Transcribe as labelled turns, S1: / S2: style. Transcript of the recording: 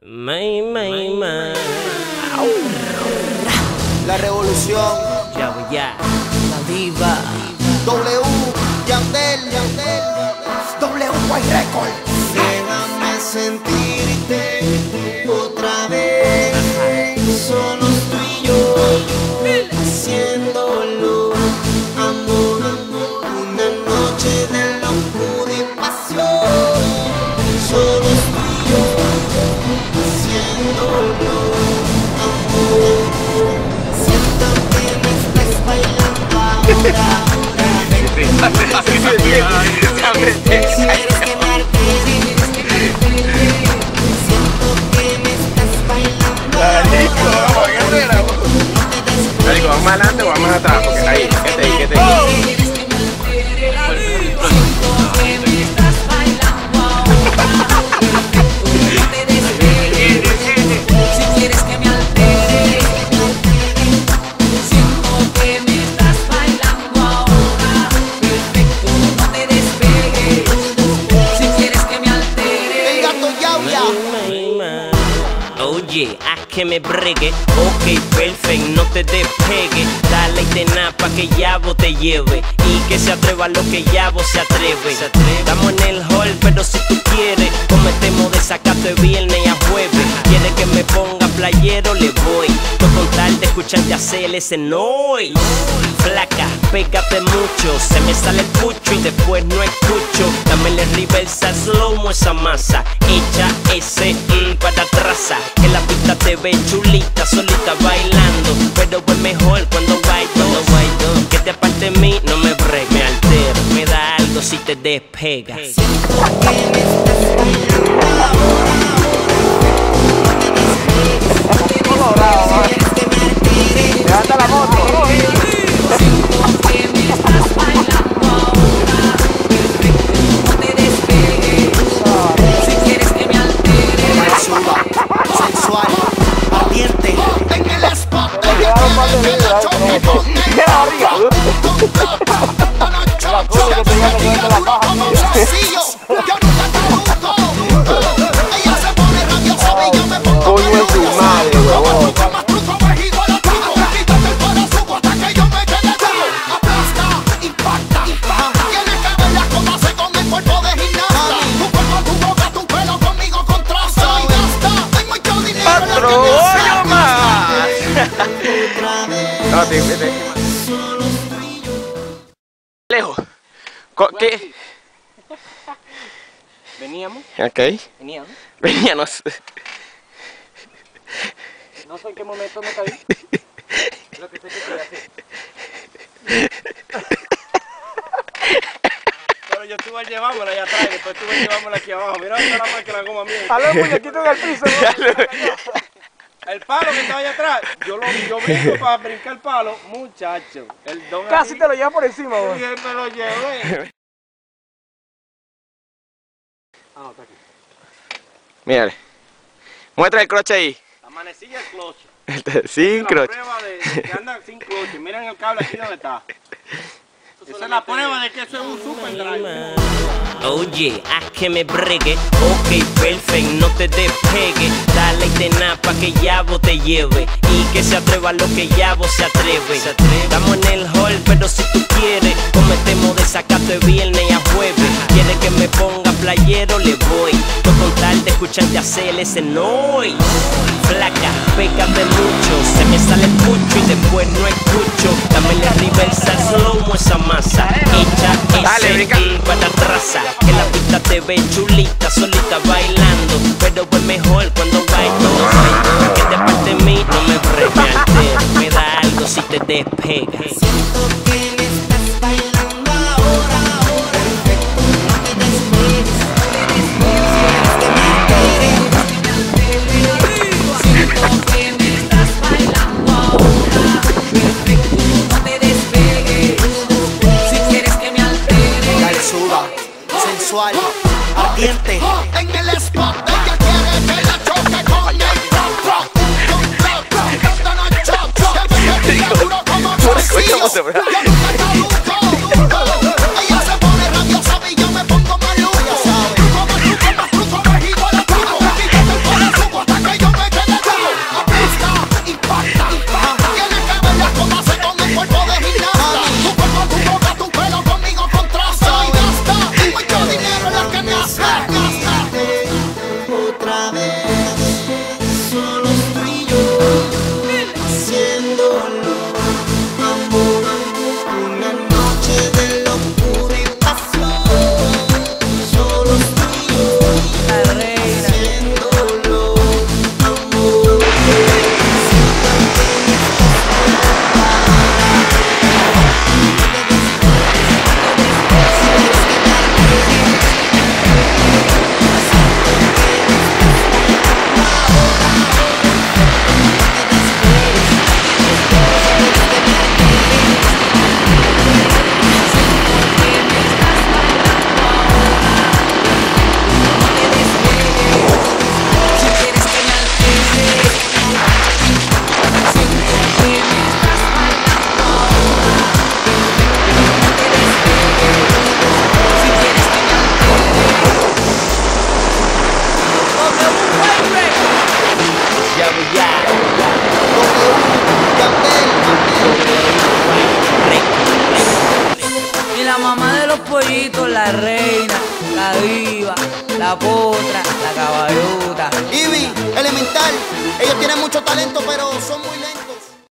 S1: May, may, may.
S2: La revolución,
S1: Ya voy ya.
S2: la diva. W,
S3: Marico, vamos adelante o vamos atrás, porque ahí, quédate ahí, quédate ahí.
S1: Oye, haz que me bregue. Ok, perfect, no te despegue. Dale y te pa' que Yabo te lleve. Y que se atreva lo que Yabo se atreve. Estamos en el hall, pero si tú quieres, cometemos desacato de viernes a jueves. Quiere que me ponga playero, le voy. No con tal de escucharte hacer ese noise. Flaca, pégate mucho. Se me sale el pucho y después no escucho. Dame el reversa slow esa masa. Echa ese mm, para atrás. Que la pista te ve chulita, solita bailando. Pero es mejor cuando bailo. Que te aparte de mí, no me break, me altero. Me da algo si te despegas.
S4: colorado. No, te,
S3: te, te- Lejos. ¿Qué?
S1: Veníamos,
S3: Ok.
S1: veníamos.
S3: Veníamos.
S1: No sé en qué momento me caí. Lo que sé que quería hacer. Pero yo estuve llevándola allá atrás y después estuve llevándola aquí abajo. Mira dónde la marca la goma mía.
S3: Aló, muñequito en el piso.
S1: El palo que estaba allá atrás, yo lo yo brinco para brincar el palo, muchacho. El don
S5: Casi
S1: aquí,
S5: te lo llevas por encima, güey.
S1: me lo llevé. Ah, no, está aquí.
S3: Mírale. Muestra el croche ahí.
S1: La manecilla es clutch.
S3: Sin
S1: la
S3: croche.
S1: prueba de, de que anda sin clutch. Miren el cable aquí donde está. Esa es la prueba de que eso es un super drive. Oye, haz que me bregue. Ok, perfect, no te despegue. Dale y te pa' que Yabo te lleve. Y que se atreva lo que Yabo se atreve. Estamos en el hall, pero si tú quieres, cometemos desacato de viernes y a jueves. Quiere que me ponga playero, le voy. No con tal de escucharte hacer ese noise. Flaca, pégate mucho. Se me sale el pucho y después no escucho. Dame la reversa slow esa
S3: Dale, brinca.
S1: para atrás. Que la pista te ve chulita, solita bailando. Pero es mejor cuando bailo. Que de parte de mí no me altero. Me da algo si te despegas.
S6: so la mamá de los pollitos, la reina, la diva, la potra, la caballota.
S7: Ivy, elemental. Ellos tienen mucho talento, pero son muy lentos.